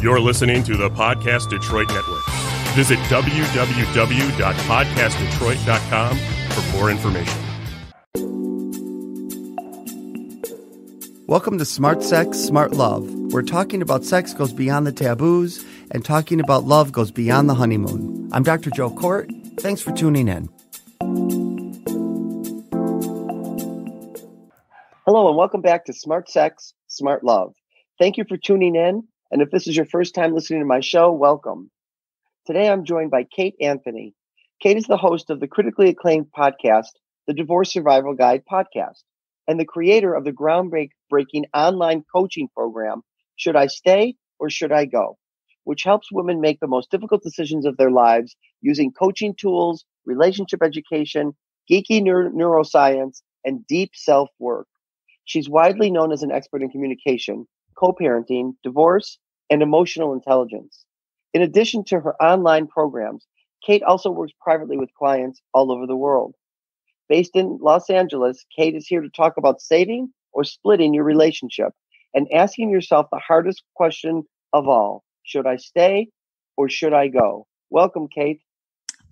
You're listening to the Podcast Detroit Network. Visit www.podcastdetroit.com for more information. Welcome to Smart Sex, Smart Love. We're talking about sex goes beyond the taboos, and talking about love goes beyond the honeymoon. I'm Dr. Joe Kort. Thanks for tuning in. Hello, and welcome back to Smart Sex, Smart Love. Thank you for tuning in. And if this is your first time listening to my show, welcome. Today I'm joined by Kate Anthony. Kate is the host of the critically acclaimed podcast, the Divorce Survival Guide podcast, and the creator of the groundbreaking online coaching program, Should I Stay or Should I Go? which helps women make the most difficult decisions of their lives using coaching tools, relationship education, geeky neuro- neuroscience, and deep self work. She's widely known as an expert in communication, co parenting, divorce, and emotional intelligence. In addition to her online programs, Kate also works privately with clients all over the world. Based in Los Angeles, Kate is here to talk about saving or splitting your relationship and asking yourself the hardest question of all should I stay or should I go? Welcome, Kate.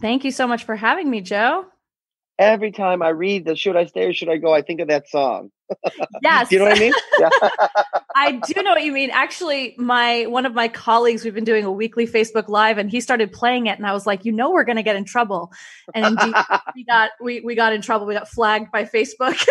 Thank you so much for having me, Joe every time I read the should I stay or should I go, I think of that song. Yes. you know what I mean? Yeah. I do know what you mean. Actually, my one of my colleagues, we've been doing a weekly Facebook Live and he started playing it and I was like, you know we're gonna get in trouble. And indeed we got we, we got in trouble. We got flagged by Facebook.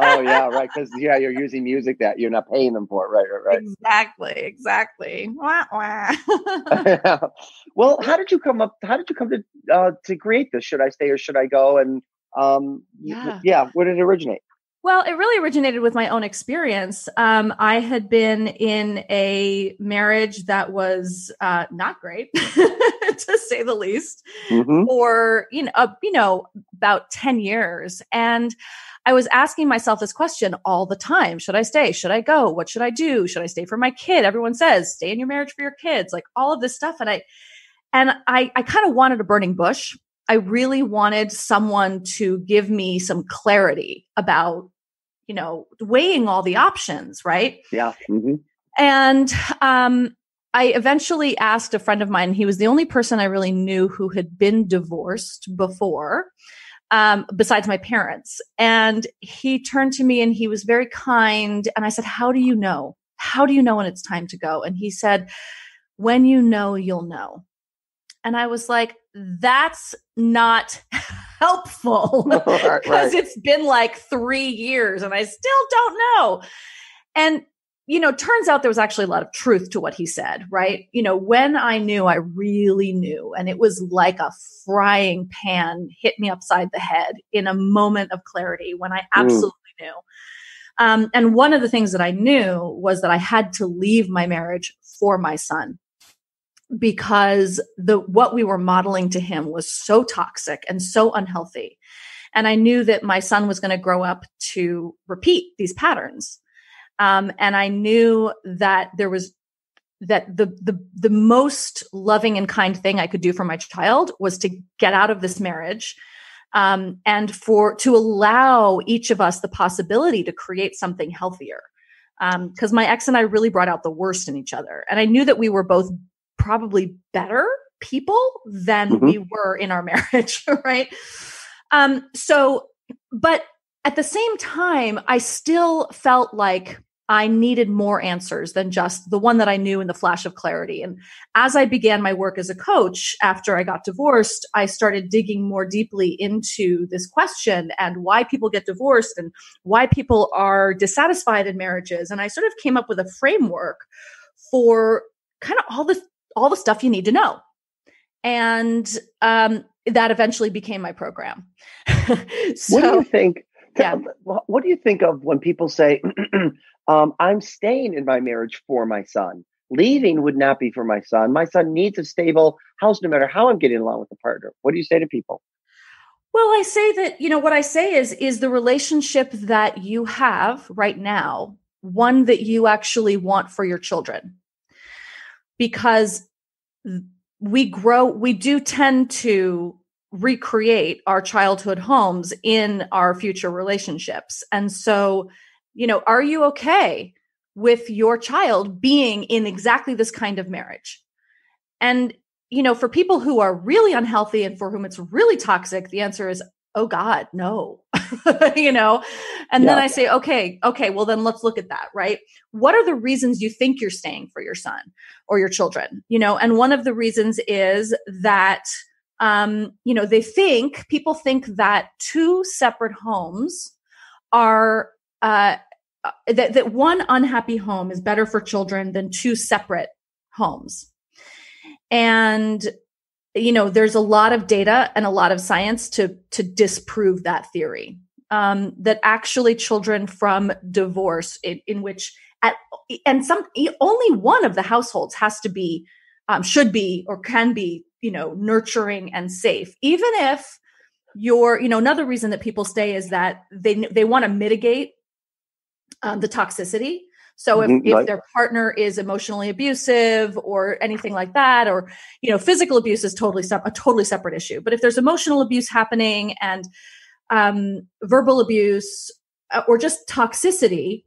oh yeah, right. Because yeah, you're using music that you're not paying them for. Right, right, right. Exactly, exactly. Wah, wah. well, how did you come up how did you come to uh, to create this? Should I stay or should I go? And um, yeah. yeah, where did it originate? Well, it really originated with my own experience. Um, I had been in a marriage that was uh, not great, to say the least, mm-hmm. for you know, uh, you know, about ten years, and I was asking myself this question all the time: Should I stay? Should I go? What should I do? Should I stay for my kid? Everyone says stay in your marriage for your kids, like all of this stuff, and I, and I, I kind of wanted a burning bush. I really wanted someone to give me some clarity about, you know, weighing all the options, right? Yeah. Mm-hmm. And um, I eventually asked a friend of mine, he was the only person I really knew who had been divorced before. Um, besides my parents. And he turned to me and he was very kind. And I said, How do you know? How do you know when it's time to go? And he said, When you know, you'll know. And I was like, that's not helpful because right, right. it's been like three years and I still don't know. And, you know, turns out there was actually a lot of truth to what he said, right? You know, when I knew, I really knew. And it was like a frying pan hit me upside the head in a moment of clarity when I mm. absolutely mm. knew. Um, and one of the things that I knew was that I had to leave my marriage for my son because the what we were modeling to him was so toxic and so unhealthy. And i knew that my son was going to grow up to repeat these patterns. Um, and i knew that there was that the the the most loving and kind thing i could do for my child was to get out of this marriage um, and for to allow each of us the possibility to create something healthier. Because um, my ex and I really brought out the worst in each other. And I knew that we were both probably better people than mm-hmm. we were in our marriage, right? Um, so, but at the same time, I still felt like I needed more answers than just the one that I knew in the flash of clarity. And as I began my work as a coach after I got divorced, I started digging more deeply into this question and why people get divorced and why people are dissatisfied in marriages. And I sort of came up with a framework for kind of all the all the stuff you need to know. And um, that eventually became my program. so, what do you think? Yeah. What do you think of when people say, um, I'm staying in my marriage for my son? Leaving would not be for my son. My son needs a stable house no matter how I'm getting along with the partner. What do you say to people? Well, I say that, you know, what I say is, is the relationship that you have right now one that you actually want for your children? Because we grow, we do tend to recreate our childhood homes in our future relationships. And so, you know, are you okay with your child being in exactly this kind of marriage. And, you know, for people who are really unhealthy and for whom it's really toxic, the answer is, oh God, no. you know? And yeah. then I say, okay, okay, well then let's look at that, right? What are the reasons you think you're staying for your son or your children? You know, and one of the reasons is that um, you know, they think people think that two separate homes are uh, uh that, that one unhappy home is better for children than two separate homes. And you know, there's a lot of data and a lot of science to to disprove that theory. Um, that actually children from divorce in, in which at and some only one of the households has to be um, should be or can be you know nurturing and safe even if you're you know another reason that people stay is that they they want to mitigate um, the toxicity so if, mm-hmm, if their partner is emotionally abusive or anything like that, or you know, physical abuse is totally a totally separate issue. But if there's emotional abuse happening and um, verbal abuse uh, or just toxicity,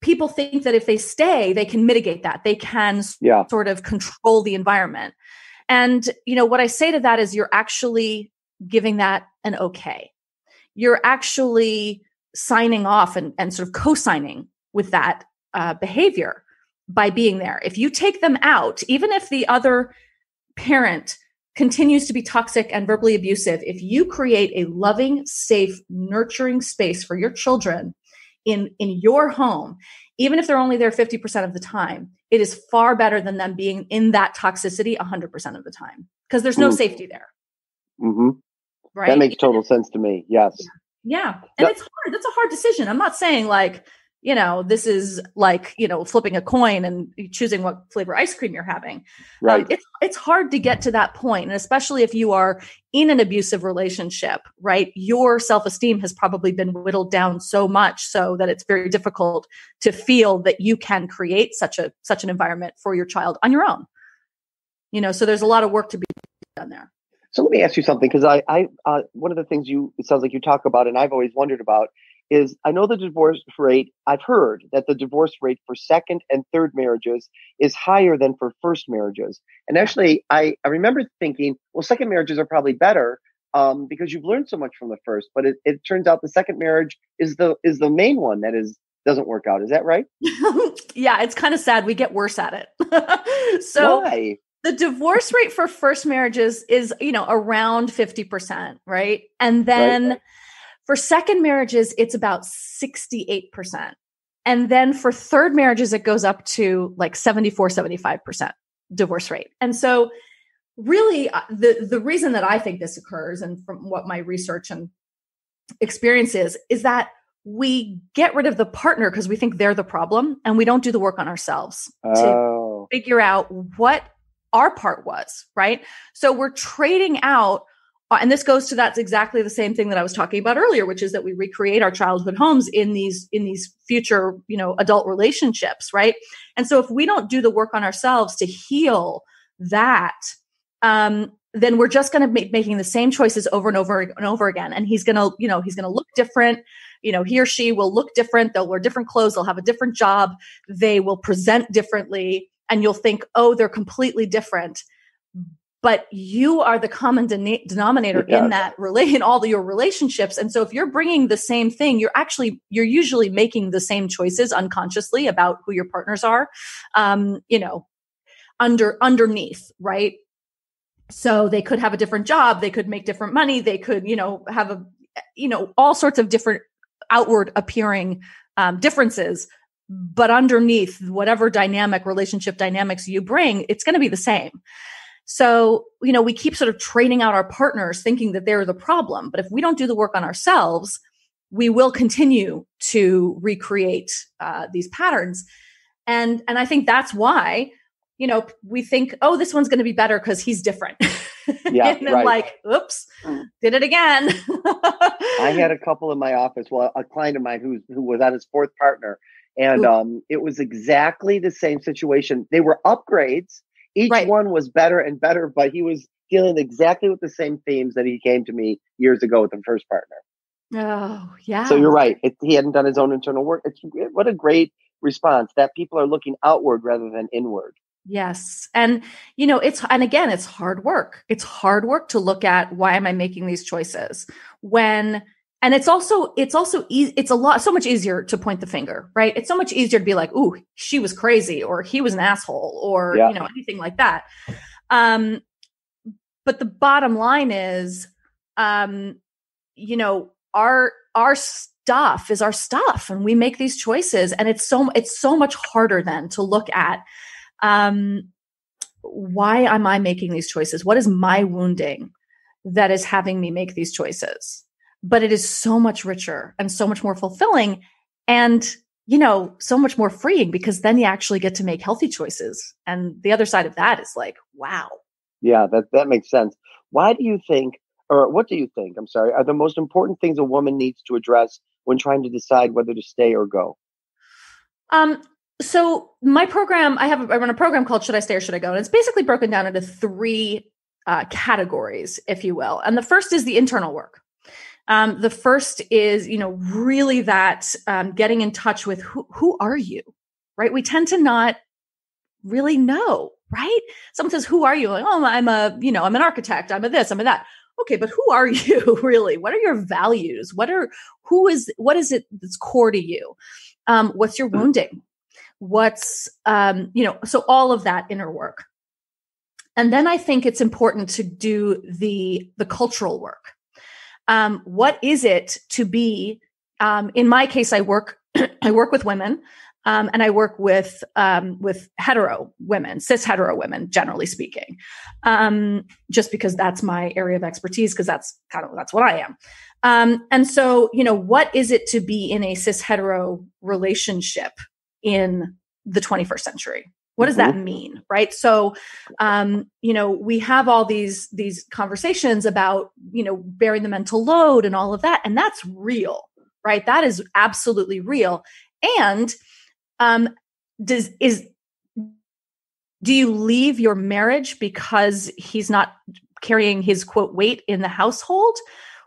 people think that if they stay, they can mitigate that. They can yeah. sort of control the environment. And you know, what I say to that is, you're actually giving that an okay. You're actually signing off and, and sort of co-signing with that uh, behavior by being there. If you take them out, even if the other parent continues to be toxic and verbally abusive, if you create a loving, safe, nurturing space for your children in, in your home, even if they're only there 50% of the time, it is far better than them being in that toxicity 100% of the time because there's no mm. safety there. Mm-hmm. Right. That makes total sense to me. Yes. Yeah. yeah. And it's hard. That's a hard decision. I'm not saying like, you know, this is like, you know, flipping a coin and choosing what flavor ice cream you're having. Um, right. Um, it's it's hard to get to that point, and especially if you are in an abusive relationship, right? Your self-esteem has probably been whittled down so much so that it's very difficult to feel that you can create such a such an environment for your child on your own. You know, so there's a lot of work to be done there. So let me ask you something because I, I, uh, one of the things you it sounds like you talk about, and I've always wondered about is I know the divorce rate, I've heard that the divorce rate for second and third marriages is higher than for first marriages. And actually, I, I remember thinking, well, second marriages are probably better um, because you've learned so much from the first. But it, it turns out the second marriage is the is the main one that is doesn't work out. Is that right? yeah, it's kind of sad. We get worse at it. so Why? the divorce rate for first marriages is, you know, around 50%, right? And then right for second marriages, it's about 68%. And then for third marriages, it goes up to like 74, 75% divorce rate. And so really uh, the, the reason that I think this occurs and from what my research and experience is, is that we get rid of the partner because we think they're the problem and we don't do the work on ourselves oh. to figure out what our part was, right? So we're trading out and this goes to that's exactly the same thing that I was talking about earlier, which is that we recreate our childhood homes in these in these future, you know, adult relationships, right? And so if we don't do the work on ourselves to heal that, um, then we're just going to be making the same choices over and over and over again. And he's going to, you know, he's going to look different. You know, he or she will look different. They'll wear different clothes. They'll have a different job. They will present differently. And you'll think, oh, they're completely different but you are the common de- denominator yeah. in that relate in all your relationships. And so if you're bringing the same thing you're actually you're usually making the same choices unconsciously about who your partners are um you know under underneath right? So they could have a different job they could make different money they could you know have a you know all sorts of different outward appearing um, differences. But underneath whatever dynamic relationship dynamics you bring it's going to be the same so, you know, we keep sort of training out our partners thinking that they're the problem. But if we don't do the work on ourselves, we will continue to recreate uh, these patterns. And, and I think that's why, you know, we think, oh, this one's going to be better because he's different. Yeah, and then right. like, oops, did it again. I had a couple in my office. Well, a client of mine who who was at his fourth partner, and um, it was exactly the same situation. They were upgrades, each right. one was better and better, but he was dealing exactly with the same themes that he came to me years ago with the first partner. Oh, yeah. So you're right. It, he hadn't done his own internal work. It's eh, what a great response that people are looking outward rather than inward. Yes. And, you know, it's, and again, it's hard work. It's hard work to look at why am I making these choices when, and it's also, it's also, e- it's a lot, so much easier to point the finger, right? It's so much easier to be like, ooh, she was crazy or he was an asshole or, Yeah. you know, anything like that. Um, but the bottom line is, um, you know, our, our stuff is our stuff and we make these choices and it's so, it's so much harder then to look at, um, why am I making these choices? What is my wounding that is having me make these choices? But it is so much richer and so much more fulfilling and, you know, so much more freeing because then you actually get to make healthy choices. And the other side of that is like, wow. Yeah, that that makes sense. Why do you think, or what do you think? I'm sorry, are the most important things a woman needs to address when trying to decide whether to stay or go? Um, so my program, I have, I run a program called Should I Stay or Should I Go? And it's basically broken down into three uh, categories, if you will. And the first is the internal work. Um, the first is, you know, really that um, getting in touch with who, who are you, right? We tend to not really know, right? Someone says, who are you? Like, oh, I'm a, you know, I'm an architect. I'm a this, I'm a that. Okay, but who are you really? What are your values? What are, who is, what is it that's core to you? Um, what's your wounding? What's, um, you know, so all of that inner work. And then I think it's important to do the, the cultural work. Um, what is it to be, um, in my case, I work, I work with women. Um, and I work with um, with hetero women, cis hetero women, generally speaking, um, just because that's my area of expertise. Because that's kind of that's what I am. Um, and so, you know, what is it to be in a cis hetero relationship in the 21st century? What does that mean, right? So, um, you know, we have all these these conversations about you know bearing the mental load and all of that, and that's real, right? That is absolutely real, and um does is do you leave your marriage because he's not carrying his quote weight in the household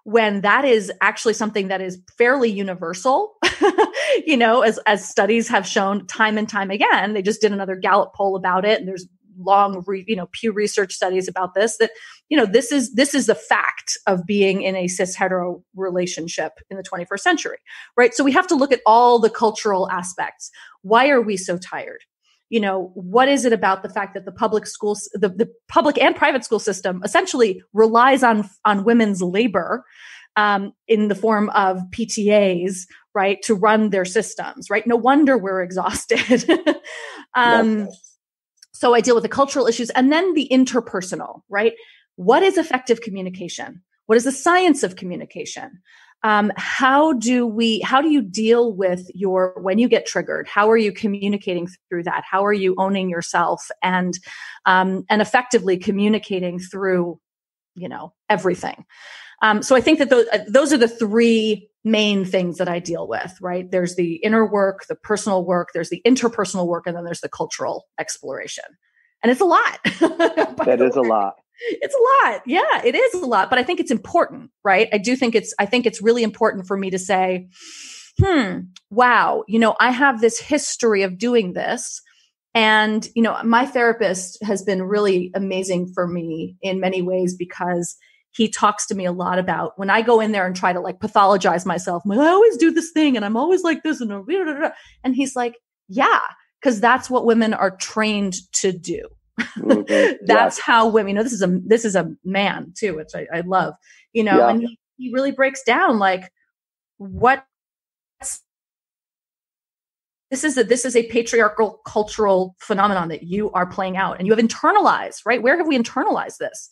when that is actually something that is fairly universal you know as as studies have shown time and time again they just did another gallup poll about it and there's long re, you know pew research studies about this that you know this is this is the fact of being in a cis hetero relationship in the 21st century right? So we have to look at all the cultural aspects. Why are we so tired you know what is it about the fact that the public schools the, the public and private school system essentially relies on on women's labor um, in the form of ptas right to run their systems right no wonder we're exhausted um, Yes. so I deal with the cultural issues and then the interpersonal, right? What is effective communication? What is the science of communication? Um, how do we, how do you deal with your, when you get triggered? How are you communicating through that? How are you owning yourself and, um, and effectively communicating through, you know, everything? Um, so I think that those, uh, those are the three main things that I deal with, right? There's the inner work, the personal work, there's the interpersonal work, and then there's the cultural exploration. And it's a lot. that is a lot. It's a lot. Yeah, it is a lot, but I think it's important, right? I do think it's I think it's really important for me to say, "Hmm, wow, you know, I have this history of doing this." And, you know, my therapist has been really amazing for me in many ways because he talks to me a lot about when I go in there and try to like pathologize myself. Like, I always do this thing and I'm always like this and blah, blah, blah." and he's like, yeah, because that's what women are trained to do. That's how women. You know, this is a this is a man too, which I, I love. You know, Yeah. and he, he really breaks down like what this is a this is a patriarchal cultural phenomenon that you are playing out and you have internalized right where have we internalized this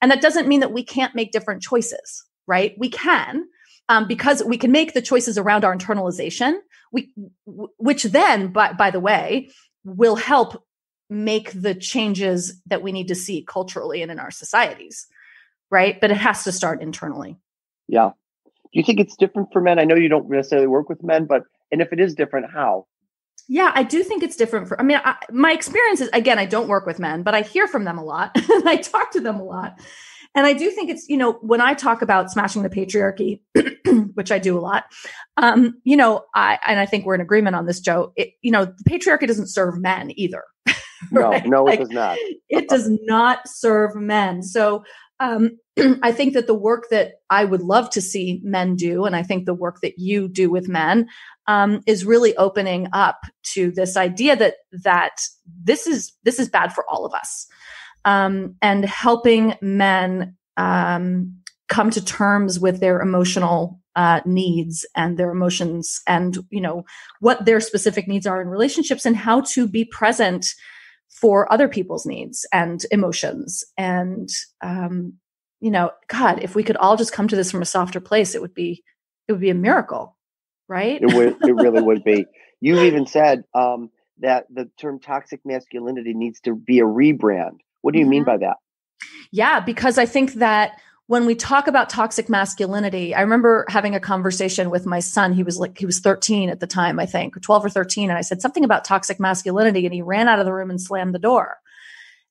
and that doesn't mean that we can't make different choices right we can um, because we can make the choices around our internalization we which then by, by the way will help make the changes that we need to see culturally and in our societies right but it has to start internally Yeah. Do you think it's different for men? I know you don't necessarily work with men, but and if it is different, how? Yeah, I do think it's different for I mean, I, my experience is again, I don't work with men, but I hear from them a lot and I talk to them a lot. and I do think it's, you know, when I talk about smashing the patriarchy, which I do a lot, um, you know, I, and I think we're in agreement on this, Joe, it, you know, the patriarchy doesn't serve men either. right? No, no, like, it does not. it does not serve men. So, um, I think that the work that I would love to see men do, and I think the work that you do with men, um, is really opening up to this idea that that this is this is bad for all of us um, and helping men um, come to terms with their emotional uh, needs and their emotions and you know what their specific needs are in relationships and how to be present for other people's needs and emotions and um, you know god if we could all just come to this from a softer place it would be it would be a miracle right it would it really would be you even said um, that the term toxic masculinity needs to be a rebrand what do you mm-hmm. mean by that? Yeah, because I think that when we talk about toxic masculinity, I remember having a conversation with my son. He was like, he was 13 at the time, I think, 12 or 13. And I said something about toxic masculinity. And he ran out of the room and slammed the door.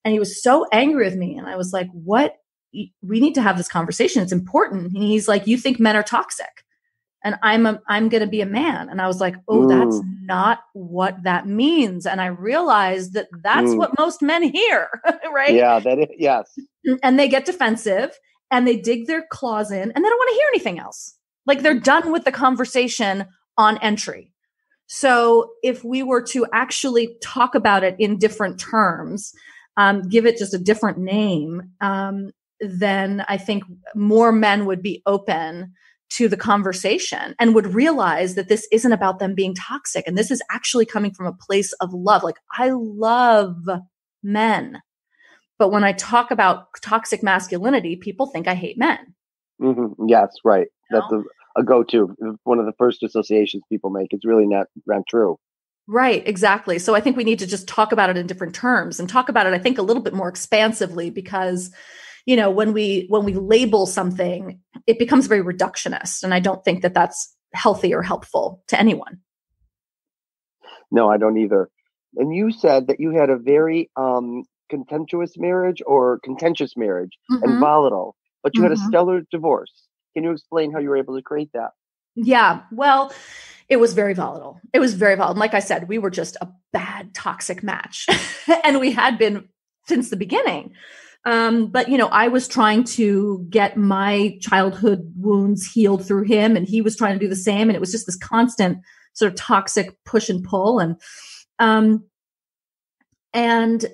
And he was so angry with me. And I was like, what? We need to have this conversation. It's important. And he's like, you think men are toxic and I'm a, I'm going to be a man. And I was like, oh, mm. that's not what that means. And I realized that that's mm. what most men hear, right? Yeah, that is, yes. And they get defensive and they dig their claws in and they don't want to hear anything else. Like they're done with the conversation on entry. So if we were to actually talk about it in different terms, um, give it just a different name, um, then I think more men would be open to the conversation and would realize that this isn't about them being toxic and this is actually coming from a place of love. Like I love men. But when I talk about toxic masculinity, people think I hate men. Mm-hmm. Yes, right. You That's a, a go-to. One of the first associations people make. It's really not, not true. Right, exactly. So I think we need to just talk about it in different terms and talk about it, I think, a little bit more expansively because you know when we when we label something it becomes very reductionist and i don't think that that's healthy or helpful to anyone no i don't either and you said that you had a very um contentious marriage or contentious marriage mm-hmm. and volatile but you mm-hmm. had a mm-hmm. stellar divorce can you explain how you were able to create that yeah well it was very volatile it was very volatile like i said we were just a bad toxic match and we had been since the beginning um, but you know, I was trying to get my childhood wounds healed through him, and he was trying to do the same. And it was just this constant sort of toxic push and pull. And um, and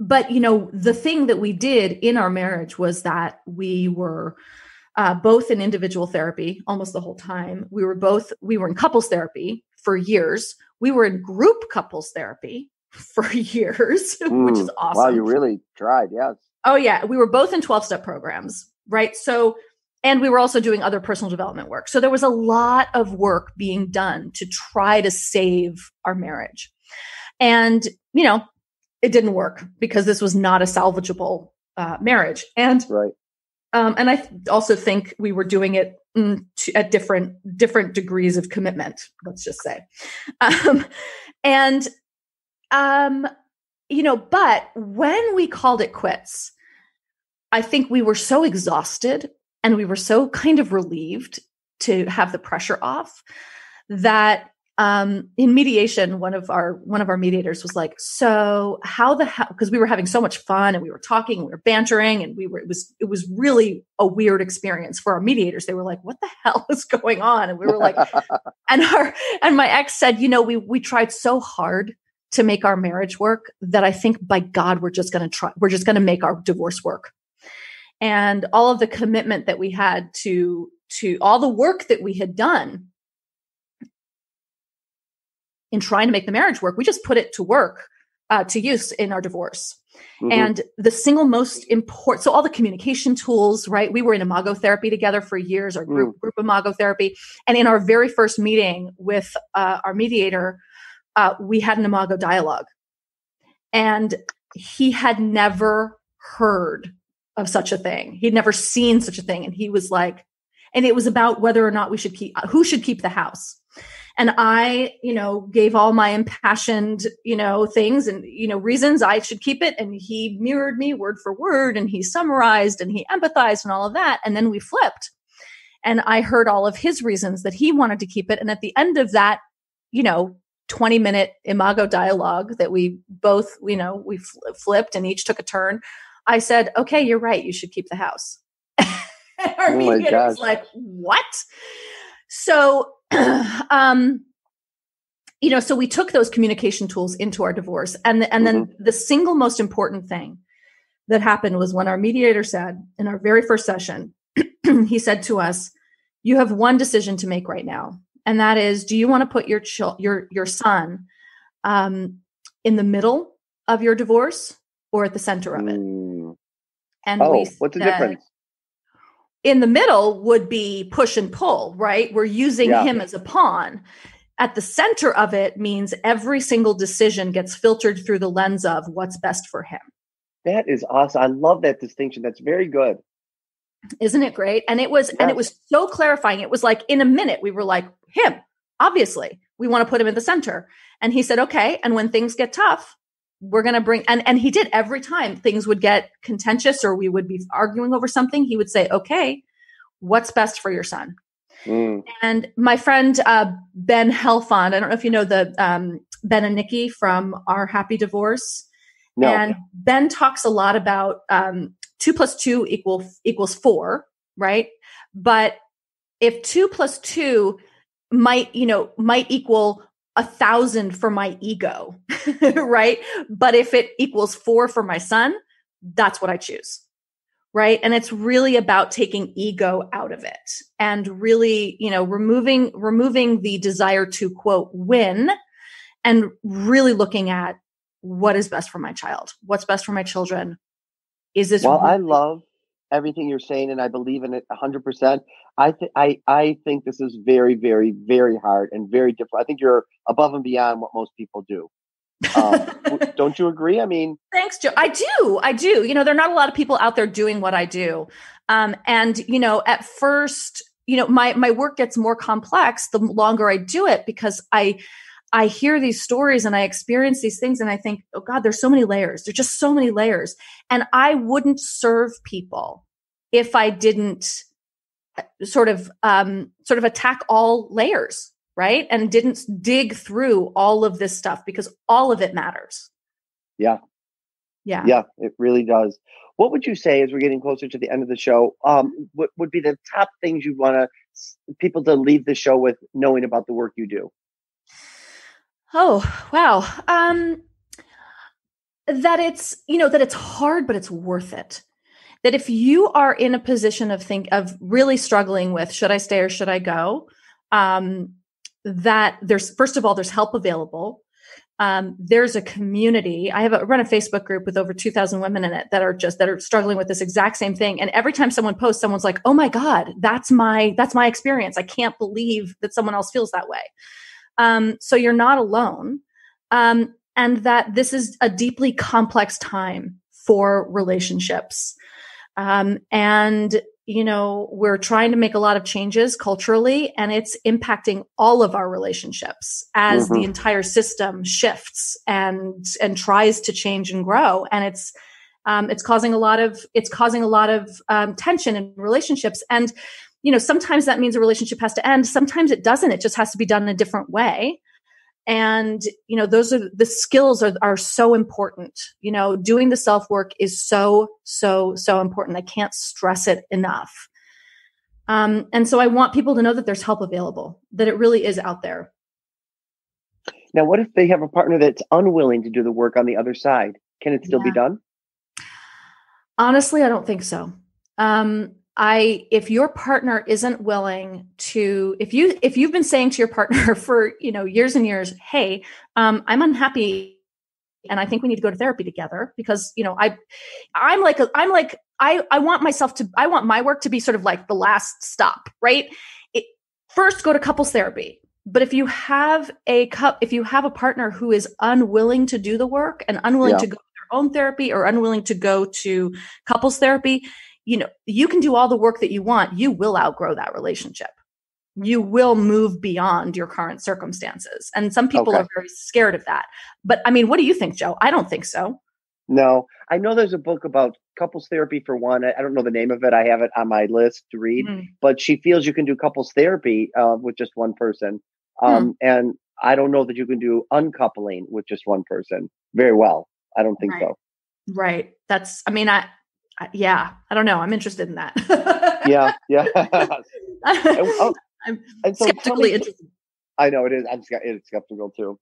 but you know, the thing that we did in our marriage was that we were uh, both in individual therapy almost the whole time. We were both we were in couples therapy for years. We were in group couples therapy for years, mm, which is awesome. Wow, you really tried, yes. Oh, yeah. We were both in 12 step programs, right? So, and we were also doing other personal development work. So there was a lot of work being done to try to save our marriage. And, you know, it didn't work because this was not a salvageable uh, marriage. And, right. Um, and I th- also think we were doing it mm, to, at different different degrees of commitment. Let's just say, um, and um, you know, but when we called it quits, I think we were so exhausted and we were so kind of relieved to have the pressure off that um, in mediation, one of our one of our mediators was like, "So how the hell?" Because we were having so much fun and we were talking, and we were bantering, and we were it was it was really a weird experience for our mediators. They were like, "What the hell is going on?" And we were like, and our and my ex said, "You know, we we tried so hard to make our marriage work that I think by God we're just going to try. We're just going to make our divorce work." and all of the commitment that we had to to all the work that we had done in trying to make the marriage work we just put it to work uh, to use in our divorce mm-hmm. and the single most important so all the communication tools right we were in imago therapy together for years our group, mm. group imago therapy and in our very first meeting with uh, our mediator uh, we had an imago dialogue and he had never heard of such a thing. He'd never seen such a thing. And he was like, and it was about whether or not we should keep, who should keep the house. And I, you know, gave all my impassioned, you know, things and, you know, reasons I should keep it. And he mirrored me word for word and he summarized and he empathized and all of that. And then we flipped. And I heard all of his reasons that he wanted to keep it. And at the end of that, you know, 20 minute imago dialogue that we both, you know, we fl- flipped and each took a turn. I said, okay, you're right. You should keep the house. Our Oh was like, what? So, um, you know, so we took those communication tools into our divorce, and the, and then the single most important thing that happened was when our mediator said in our very first session, he said to us, "You have one decision to make right now, and that is, do you want to put your chil- your your son um, in the middle of your divorce or at the center of it?" Mm. And Oh, we what's the difference? In the middle would be push and pull, right? We're using Yeah. him as a pawn. At the center of it means every single decision gets filtered through the lens of what's best for him. That is awesome. I love that distinction. That's very good. Isn't it great? And it was and it was so clarifying. It was like in a minute we were like, him, obviously. We want to put him in the center. And he said, "Okay, and when things get tough, we're going to bring and and he did every time things would get contentious or we would be arguing over something, he would say, "Okay, what's best for your son?" Mm. And my friend uh, Ben Heldfond, I don't know if you know the um, Ben and Nikki from Our Happy Divorce. No. And Ben talks a lot about um, two plus two equal equals four, right? But if two plus two might, you know, might equal a thousand for my ego, right? But if it equals four for my son, that's what I choose. Right. And it's really about taking ego out of it and really, you know, removing, removing the desire to quote win and really looking at what is best for my child, what's best for my children. Is this Well, I love everything you're saying, and I believe in it 100. percent I think I I think this is very, very, very hard and very difficult. I think you're above and beyond what most people do. Um, don't you agree? I mean, Thanks, Joe. I do. I do. You know, there are not a lot of people out there doing what I do. Um, and, you know, at first, you know, my my work gets more complex the longer I do it because I I hear these stories and I experience these things and I think, oh God, there's so many layers. There's just so many layers. And I wouldn't serve people if I didn't uh, sort of um sort of attack all layers, right? And didn't dig through all of this stuff because all of it matters. Yeah. Yeah. yeah, it really does. What would you say as we're getting closer to the end of the show? Um, what would be the top things you want to people to leave the show with, knowing about the work you do? Oh, wow. Um that it's, you know, that it's hard but it's worth it. That if you are in a position of think of really struggling with should I stay or should I go? Um that there's first of all there's help available. Um, there's a community. I have a, run a Facebook group with over 2,000 women in it that are just that are struggling with this exact same thing. And every time someone posts, someone's like, "Oh my god, that's my that's my experience. I can't believe that someone else feels that way." Um, so you're not alone. Um, and that this is a deeply complex time for relationships. Um, and, you know, we're trying to make a lot of changes culturally, and it's impacting all of our relationships as the Mhm. entire system shifts and and tries to change and grow. And it's um, it's causing a lot of it's causing a lot of um, tension in relationships. And you know, sometimes that means a relationship has to end. Sometimes it doesn't. It just has to be done in a different way. And, you know, those are the skills are, are so important. You know, doing the self work is so, so, so important. I can't stress it enough. Um, and so I want people to know that there's help available, that it really is out there. Now, what if they have a partner that's unwilling to do the work on the other side? Can it still be done? Honestly, I don't think so. Um, I if your partner isn't willing to if you if you've been saying to your partner for you know years and years, hey, um, I'm unhappy and I think we need to go to therapy together because you know I I'm like a, I'm like I I want myself to I want my work to be sort of like the last stop, right? It, first go to couples therapy. But if you have a cup if you have a partner who is unwilling to do the work and unwilling Yeah. to go to their own therapy or unwilling to go to couples therapy, you know, you can do all the work that you want. You will outgrow that relationship. you will move beyond your current circumstances. And some people Okay. are very scared of that. But I mean, what do you think, Joe? I don't think so. No, I know there's a book about couples therapy for one. I don't know the name of it. I have it on my list to read, Mm. but she feels you can do couples therapy uh, with just one person. Um, And I don't know that you can do uncoupling with just one person very well. I don't think Right. so. Right. That's, I mean, I yeah, I don't know. I'm interested in that. Yeah, yeah. And, oh, I'm so skeptically me- interested. I know it is. I'm it's skeptical too.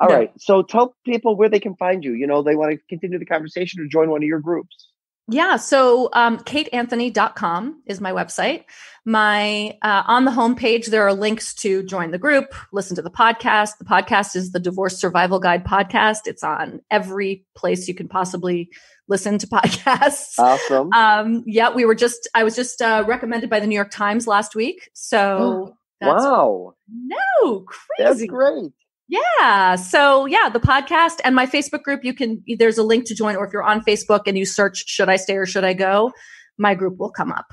All No. right. So tell people where they can find you. You know, they want to continue the conversation or join one of your groups. Yeah. So um, kateanthony.com is my website. My uh, on the homepage, there are links to join the group, listen to the podcast. The podcast is the Divorce Survival Guide podcast. It's on every place you can possibly listen to podcasts. Awesome. um, yeah, we were just, I was just uh, recommended by the New York Times last week. So that's wow. no That's crazy. great. Yeah. So yeah, the podcast and my Facebook group, you can there's a link to join, or if you're on Facebook and you search should I stay or should I go, my group will come up.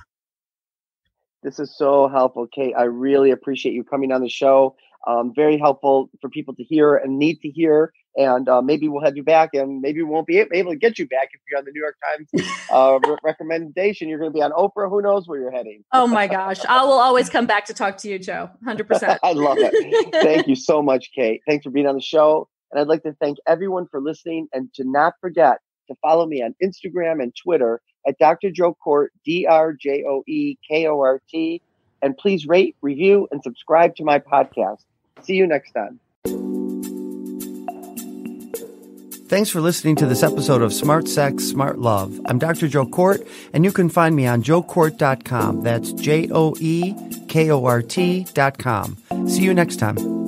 This is so helpful, Kate. I really appreciate you coming on the show. Um, very helpful for people to hear and need to hear. And uh, maybe we'll have you back, and maybe we won't be able to get you back if you're on the New York Times uh, re- recommendation. You're going to be on Oprah. Who knows where you're heading? Oh my gosh. I will always come back to talk to you, Joe. 100%. I love it. Thank you so much, Kate. Thanks for being on the show. And I'd like to thank everyone for listening and to not forget to follow me on Instagram and Twitter at Dr. Joe Kort, D R J O E K O R T. And please rate, review, and subscribe to my podcast. See you next time. Thanks for listening to this episode of Smart Sex, Smart Love. I'm Dr. Joe Kort, and you can find me on joekort.com. That's J O E K O R T.com. See you next time.